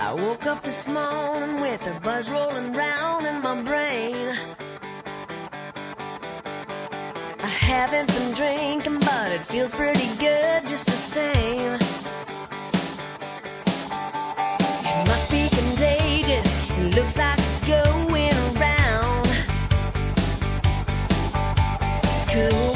I woke up this morning with a buzz rolling round in my brain. I haven't been drinking, but it feels pretty good just the same. It must be contagious, it looks like it's going around. It's cool.